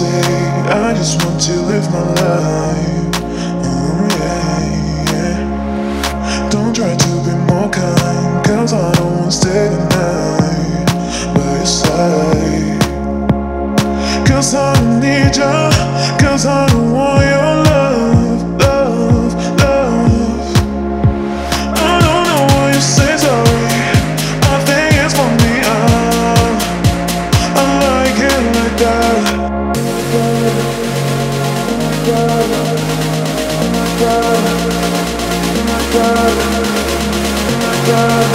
say I just want to live my life. Oh yeah, yeah. Don't try to be more kind, cause I don't wanna stay the night by your side. Cause I don't need ya, cause I don't want you. I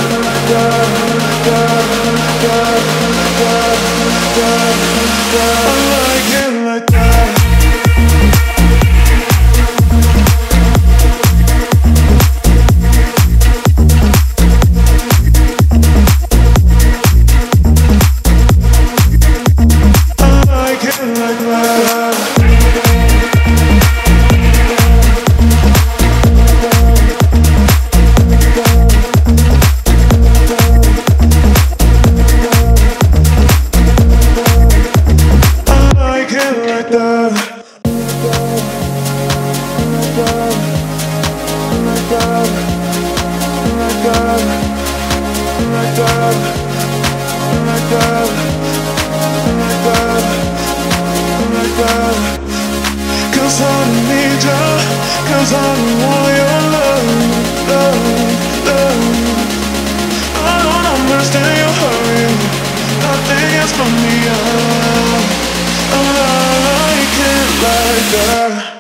Cause I don't need ya, cause I don't want your love, love, love. I don't understand your hurry, me. I, it like that.